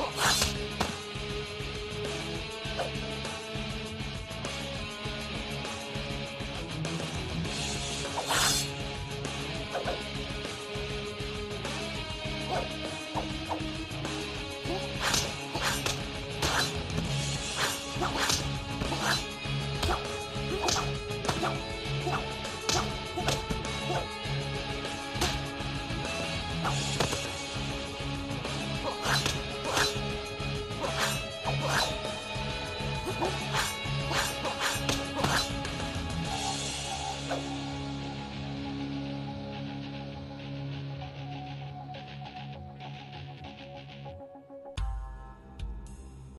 Oh! you.